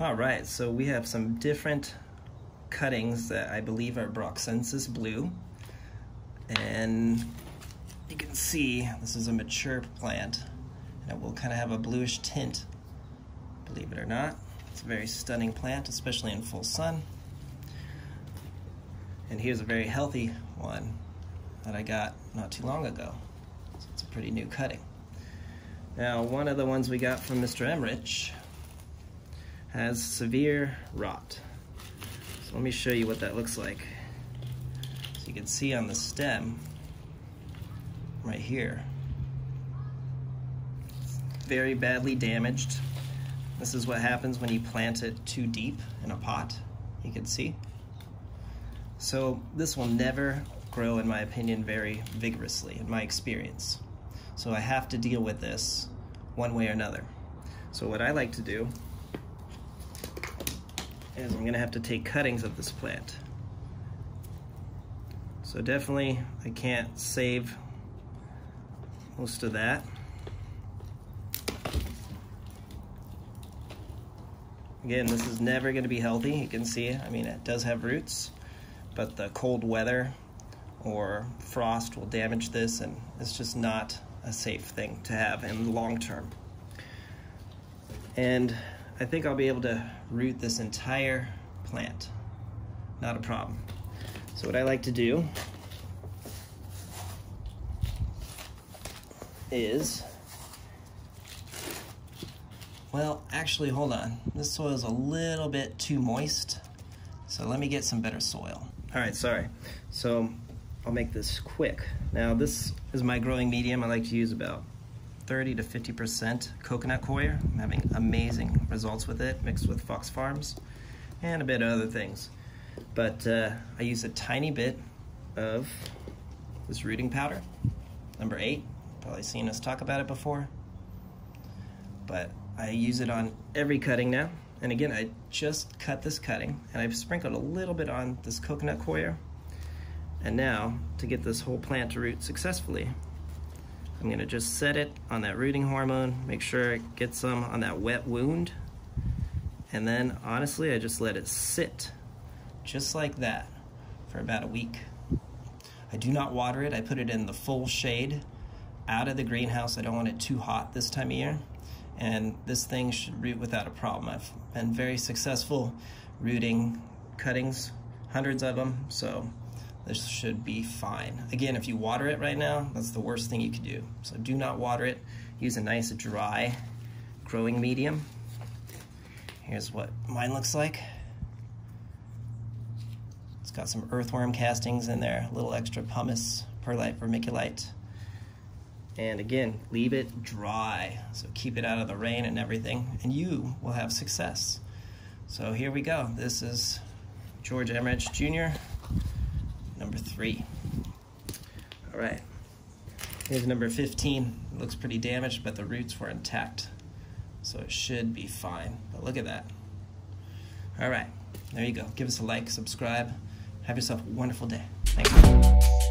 All right, so we have some different cuttings that I believe are Bronxensis blue. And you can see this is a mature plant and it will kind of have a bluish tint, believe it or not. It's a very stunning plant, especially in full sun. And here's a very healthy one that I got not too long ago. So it's a pretty new cutting. Now, one of the ones we got from Mr. Emrich has severe rot. So let me show you what that looks like. So you can see on the stem, right here, very badly damaged. This is what happens when you plant it too deep in a pot, you can see. So this will never grow, in my opinion, very vigorously, in my experience. So I have to deal with this one way or another. So what I like to do is I'm gonna have to take cuttings of this plant. So definitely I can't save most of that. Again, this is never gonna be healthy. You can see, I mean, it does have roots, but the cold weather or frost will damage this and it's just not a safe thing to have in the long term. And I think I'll be able to root this entire plant. Not a problem. So what I like to do is, well, actually, hold on. This soil is a little bit too moist. So let me get some better soil. All right, sorry. So I'll make this quick. Now this is my growing medium. I like to use about 30 to 50% coconut coir. I'm having amazing results with it, mixed with Fox Farms and a bit of other things. But uh, I use a tiny bit of this rooting powder, number eight. Probably seen us talk about it before. But I use it on every cutting now. And again, I just cut this cutting and I've sprinkled a little bit on this coconut coir and now, to get this whole plant to root successfully, I'm gonna just set it on that rooting hormone, make sure it gets some on that wet wound, and then honestly, I just let it sit, just like that, for about a week. I do not water it, I put it in the full shade, out of the greenhouse. I don't want it too hot this time of year. And this thing should root without a problem. I've been very successful rooting cuttings, hundreds of them, so this should be fine. Again, if you water it right now, that's the worst thing you could do. So do not water it. Use a nice dry growing medium. Here's what mine looks like. It's got some earthworm castings in there, a little extra pumice, perlite, vermiculite. And again, leave it dry. So keep it out of the rain and everything, and you will have success. So here we go. This is George Emrich Jr three. All right, here's number 15. It looks pretty damaged, but the roots were intact. So it should be fine, but look at that. All right, there you go. Give us a like, subscribe. Have yourself a wonderful day. Thanks.